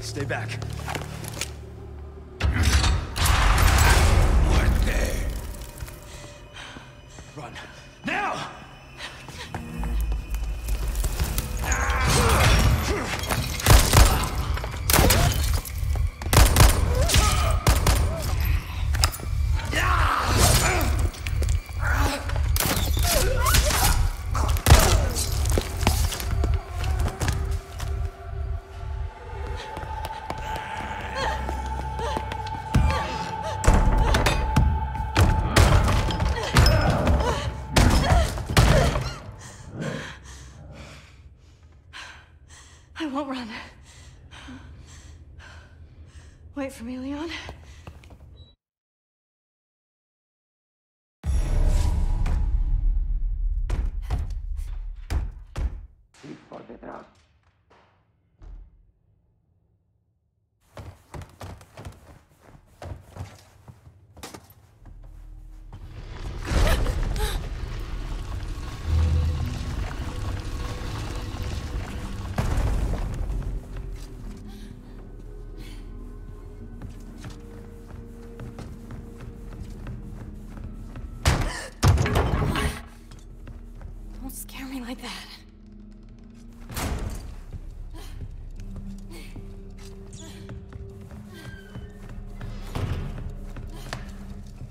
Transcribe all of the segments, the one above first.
Stay back. Muerte. Run. Wait for me, Leon.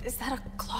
Is that a clock?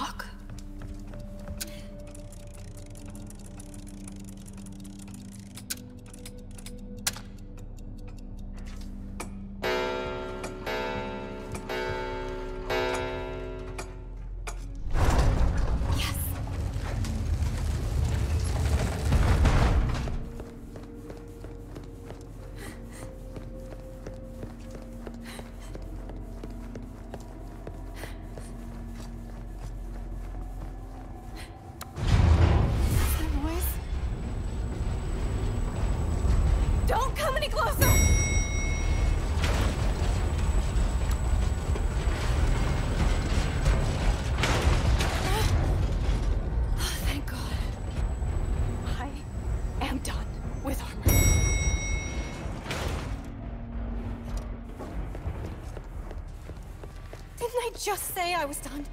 just say I was done?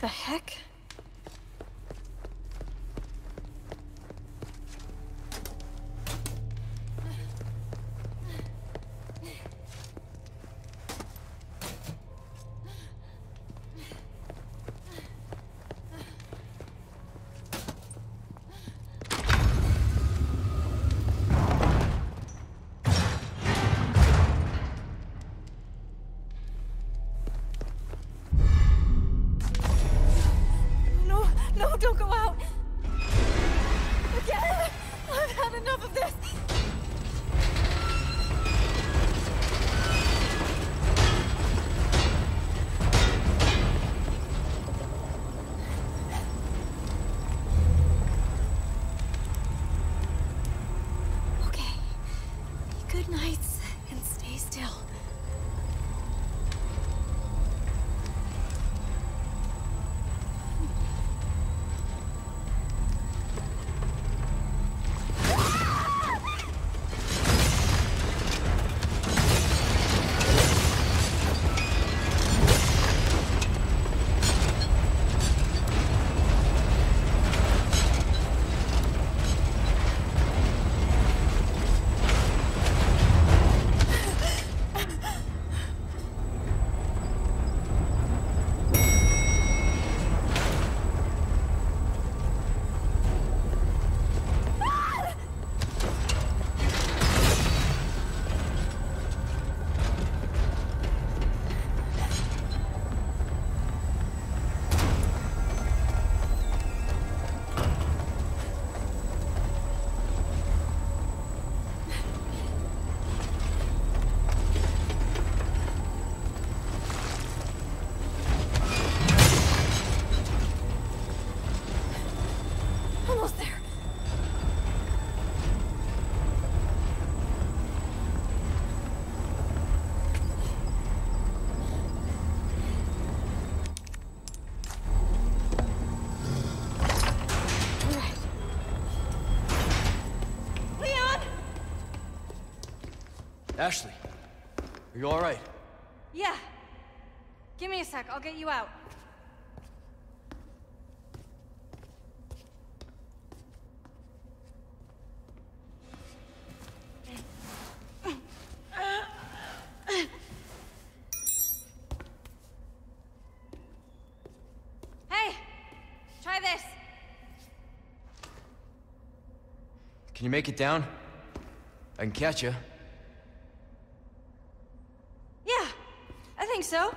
The heck? Ashley, are you all right? Yeah. Give me a sec, I'll get you out. Hey! Try this. Can you make it down? I can catch you. Yeah, I think so.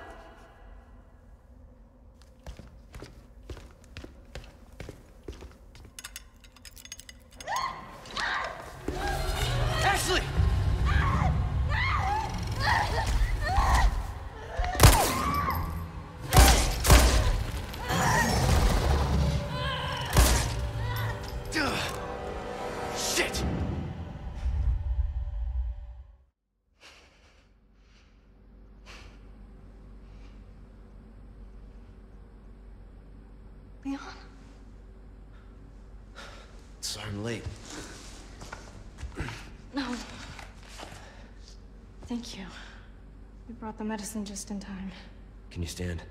Sorry I'm late. No. Thank you. You brought the medicine just in time. Can you stand?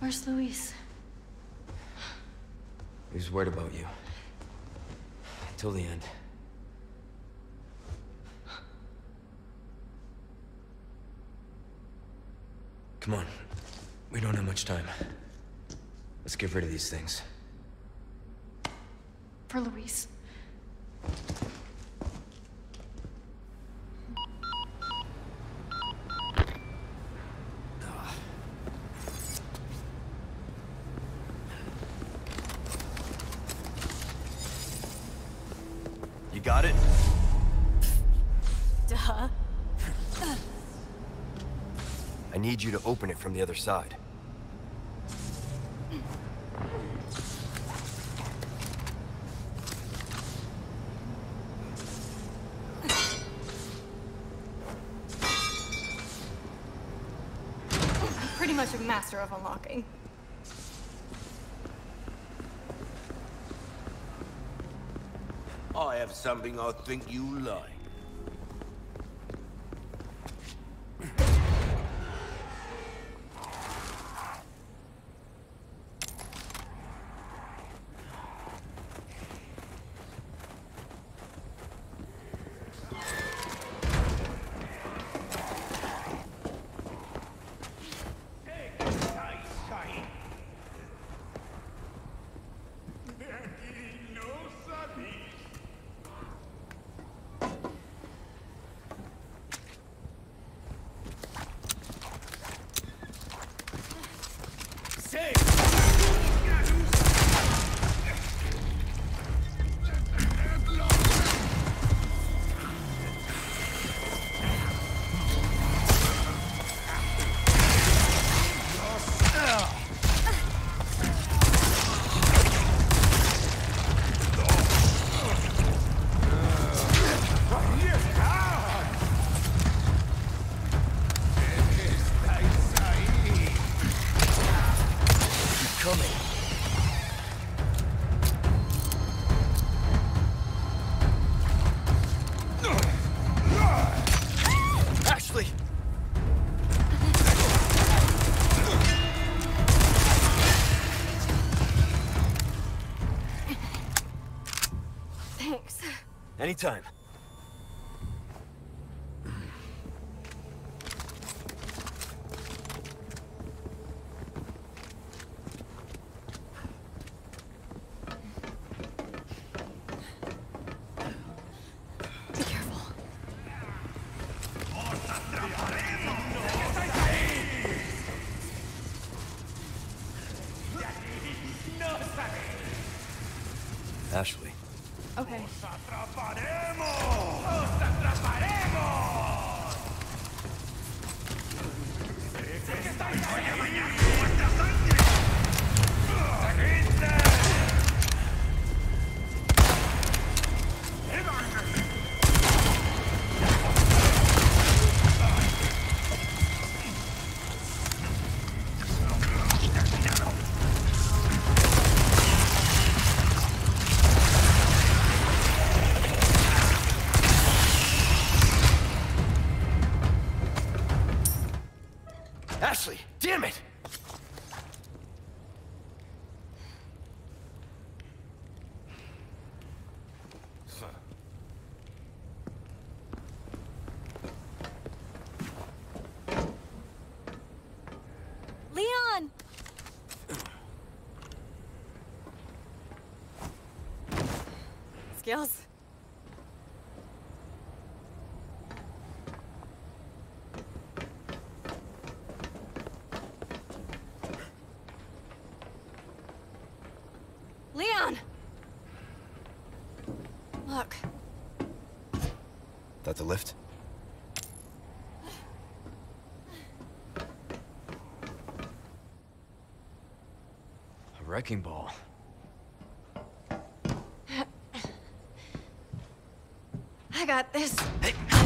Where's Luis? He was worried about you. Until the end. Come on. We don't have much time. Let's get rid of these things. For Luis. You got it? Duh. I need you to open it from the other side. Pretty much a master of unlocking. I have something I think you like. Thanks. Anytime. Skills. Leon! Look, That the lift? A wrecking ball. Got this.